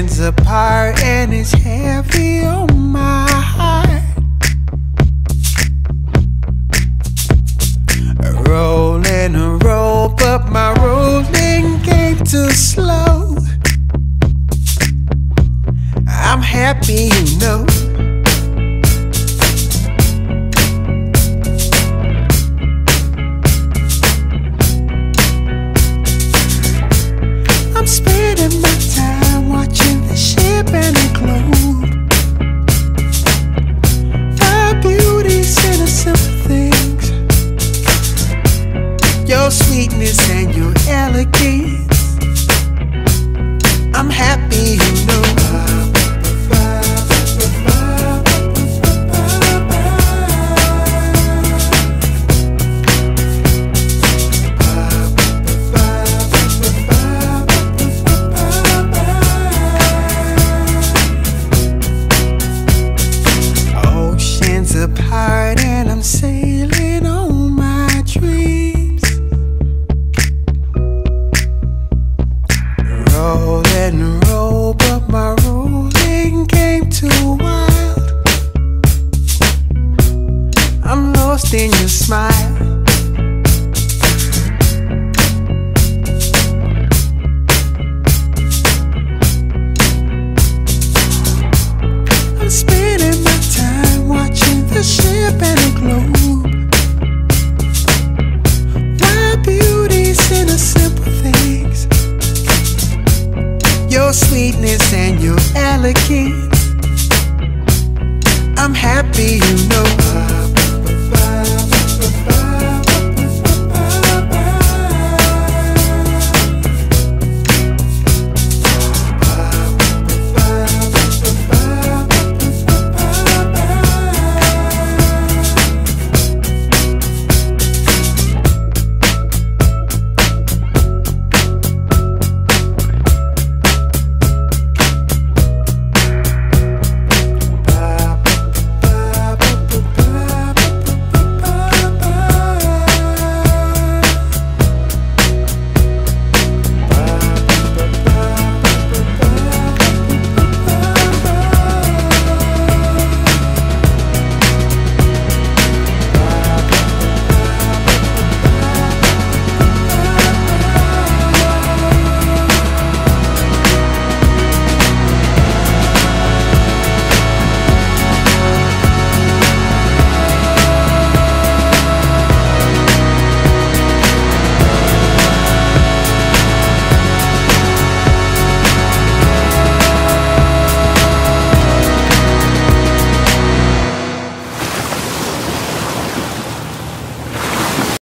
Oceans apart, and it's heavy on my heart. Rolling a roll, but my rolling game too slow. I'm happy, you know. Your sweetness and your elegance. I'm happy, you know. Oceans apart, and I'm sailing too wild. I'm lost in your smile. I'm spending my time watching the ship and the globe. My beauty's in the simple things. Your sweetness and your elegance. I'm happy, you know.